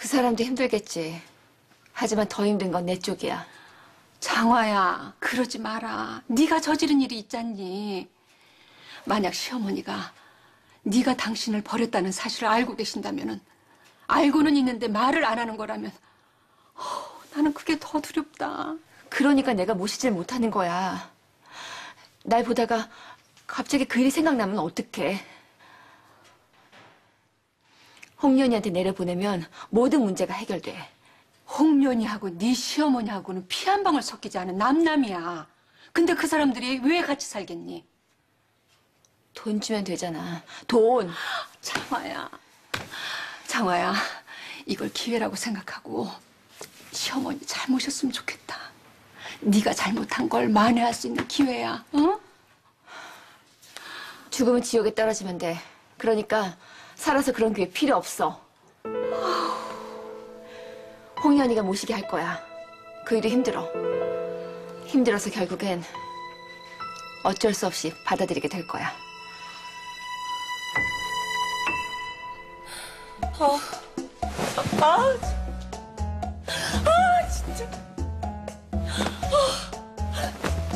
그 사람도 힘들겠지. 하지만 더 힘든 건 내 쪽이야. 장화야, 그러지 마라. 네가 저지른 일이 있잖니. 만약 시어머니가 네가 당신을 버렸다는 사실을 알고 계신다면은 알고는 있는데 말을 안 하는 거라면 어, 나는 그게 더 두렵다. 그러니까 내가 모시질 못하는 거야. 날 보다가 갑자기 그 일이 생각나면 어떡해. 홍련이한테 내려보내면 모든 문제가 해결돼. 홍련이하고 네 시어머니하고는 피 한 방울 섞이지 않은 남남이야. 근데 그 사람들이 왜 같이 살겠니? 돈 주면 되잖아. 돈. 장화야, 장화야, 이걸 기회라고 생각하고 시어머니 잘 모셨으면 좋겠다. 네가 잘못한 걸 만회할 수 있는 기회야. 어? 죽으면 지옥에 떨어지면 돼. 그러니까 살아서 그런 기회 필요 없어. 홍련이가 모시게 할 거야. 그 일이 힘들어. 힘들어서 결국엔 어쩔 수 없이 받아들이게 될 거야. 아, 아 진짜. 아,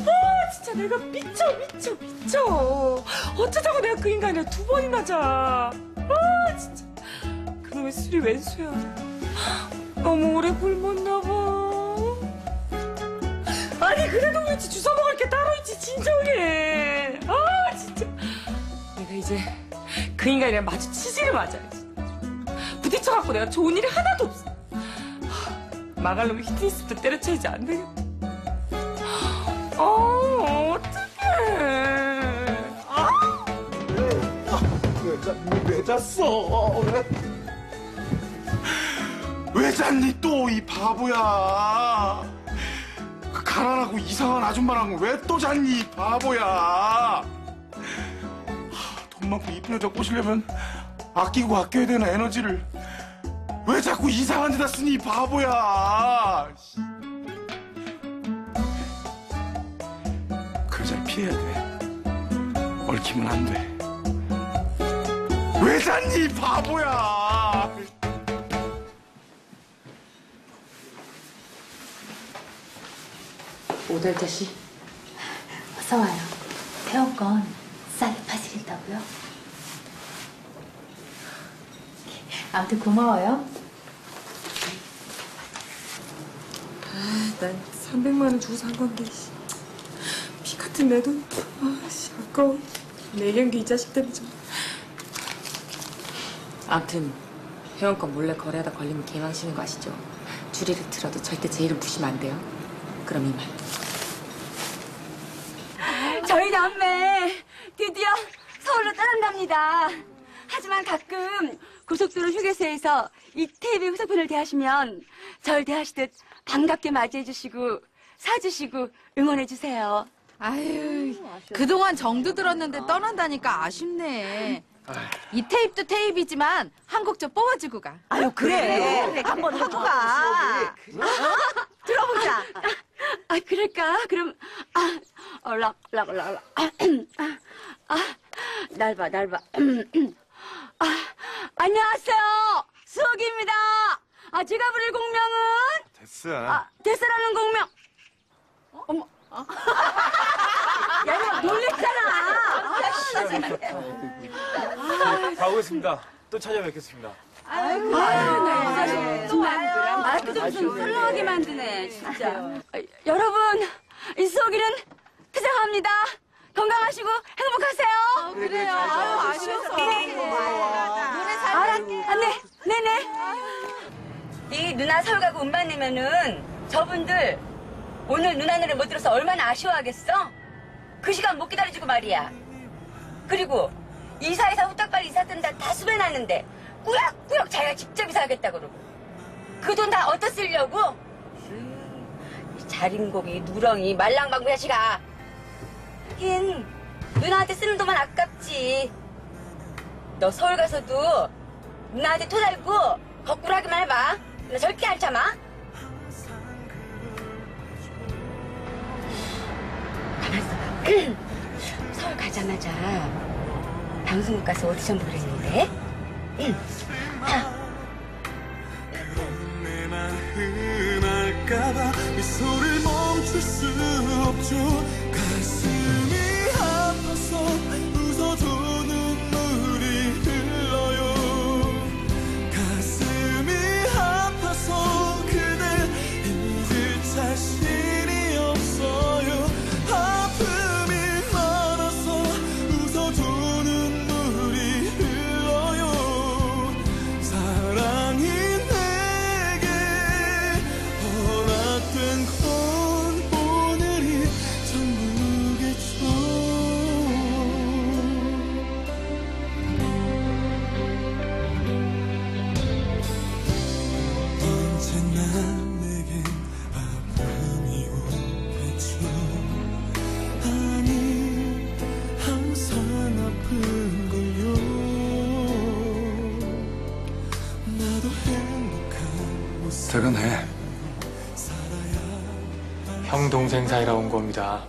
아, 진짜 내가 미쳐, 미쳐, 미쳐. 어쩌자고 내가 그 인간이랑 두 번이나 자. 아, 진짜. 그놈의 술이 웬 수야. 너무 오래 굶었나 봐. 아니, 그래도 그렇지. 주워 먹을 게 따로 있지, 진정해. 아, 진짜. 내가 이제 그 인간이랑 마주 치지를 맞아야지. 부딪혀갖고 내가 좋은 일이 하나도 없어. 하, 마갈놈 히트니스도 때려쳐야지 안 되겠다. 어, 왜, 잤어? 왜? 왜 잤니 또 이 바보야? 그 가난하고 이상한 아줌마랑 왜 또 잤니 이 바보야? 하, 돈 많고 이쁜 여자 꼬시려면 아끼고 아껴야 되는 에너지를 왜 자꾸 이상한 데다 쓰니 이 바보야? 씨. 그 여자를 피해야 돼. 얽히면 안 돼. 왜 잤니 이 바보야? 오달자 씨. 어서 와요. 태원권 싸게 파시겠다고요? 아무튼 고마워요. 난 300만 원 주고 산 건데, 씨. 피 같은 내 돈. 아, 씨, 아까워. 내경기 이 자식 때문에 좀. 아무튼 회원권 몰래 거래하다 걸리면 개망치는 거 아시죠? 주리를 틀어도 절대 제 이름 부시면 안 돼요. 그럼 이만. 저희 남매 드디어 서울로 떠난답니다. 하지만 가끔 고속도로 휴게소에서 이태비 후속편을 대하시면 절 대하시듯 반갑게 맞이해주시고 사주시고 응원해주세요. 아유, 그동안 정도 들었는데 떠난다니까 아쉽네. 이 테이프도 테이프이지만 한 곡 좀 뽑아주고 가. 아유 그래. 한번 하고 가. 들어보자. 아 그럴까? 그럼 아 얼락 얼락 얼락 얼락 아날 봐 날 봐. 아 안녕하세요 수옥입니다. 아 제가 부를 공명은 됐어. 아 데스라는 공명. 어머. 야, 이거 놀랬잖아. 가보겠습니다. 또 찾아뵙겠습니다. 아유, 나 진짜 정말 말도 좀 설렁하게 만드네, 진짜. 아, 여러분, 이수옥이는 퇴장합니다. 건강하시고 행복하세요. 그래요. 아유, 아쉬워서. 노래 잘 알아, 아, 네, 네네. 이 누나 서울 가고 운반 내면은 저분들 오늘 누나 노래 못 들어서 얼마나 아쉬워하겠어? 그 시간 못 기다려주고 말이야. 그리고 이사해서 후딱빨리 이사 뜬다 다 수배났는데 꾸역꾸역 자기가 직접 이사하겠다 그러고. 그 돈 다 어디다 쓰려고? 이 자린고비 누렁이 말랑방구 자식아. 흰 누나한테 쓰는 돈만 아깝지. 너 서울 가서도 누나한테 토달고 거꾸로 하기만 해봐. 나 절대 안 참아. 가만있어 서울 가자마자 방송국 가서 오디션 보랬는데. 응. 가 퇴근해. 형 동생 사이라 온 겁니다.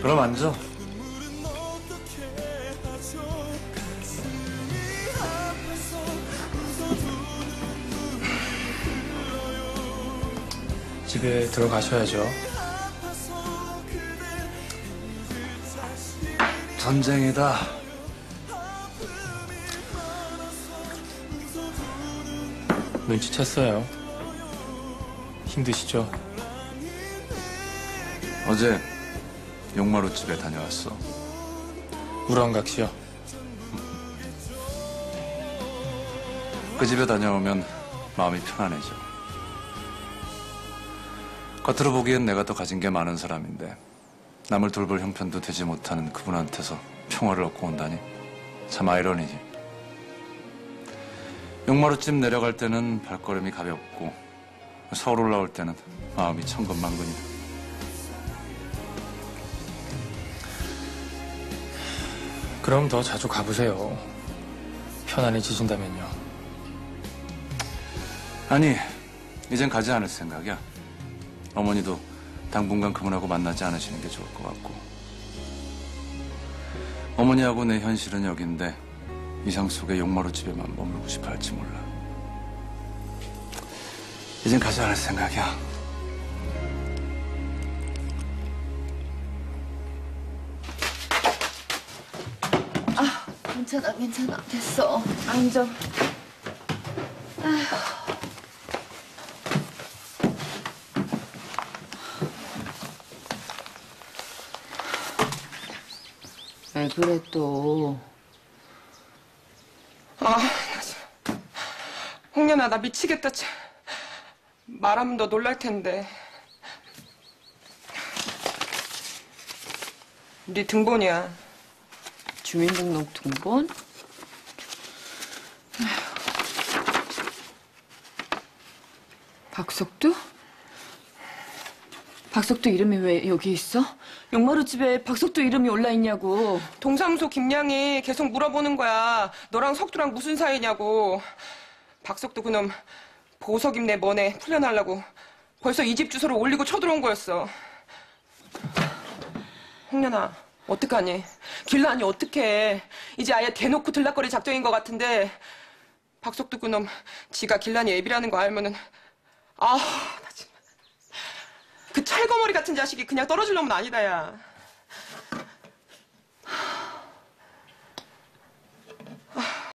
그럼 앉아. 집에 들어가셔야죠. 전쟁이다. 눈치챘어요. 힘드시죠? 어제 용마루 집에 다녀왔어. 우렁각 씨요. 그 집에 다녀오면 마음이 편안해져. 겉으로 보기엔 내가 더 가진 게 많은 사람인데 남을 돌볼 형편도 되지 못하는 그분한테서 평화를 얻고 온다니 참 아이러니지. 용마루집 내려갈 때는 발걸음이 가볍고 서울 올라올 때는 마음이 천근만근이다. 그럼 더 자주 가보세요. 편안해지신다면요. 아니, 이젠 가지 않을 생각이야. 어머니도 당분간 그분하고 만나지 않으시는 게 좋을 것 같고. 어머니하고 내 현실은 여긴데 이상 속의 용마루 집에만 머물고 싶어 할지 몰라. 이젠 가지 않을 생각이야. 괜찮아, 괜찮아. 됐어. 앉아. 왜 그래 또? 아, 나 참. 홍련아, 나 미치겠다. 참. 말하면 너 놀랄 텐데. 네 등본이야. 주민등록 등본? 박석두? 박석두 이름이 왜 여기 있어? 용마루 집에 박석두 이름이 올라 있냐고. 동사무소 김양이 계속 물어보는 거야. 너랑 석두랑 무슨 사이냐고. 박석두 그놈 보석임내 뭐네 풀려나려고 벌써 이 집 주소를 올리고 쳐들어온 거였어. 홍련아, 어떡하니? 길라니 어떡해. 이제 아예 대놓고 들락거릴 작정인 것 같은데 박석두 그놈 지가 길란이 애비라는 거 알면은 아. 그 철거머리 같은 자식이 그냥 떨어질 놈은 아니다, 야.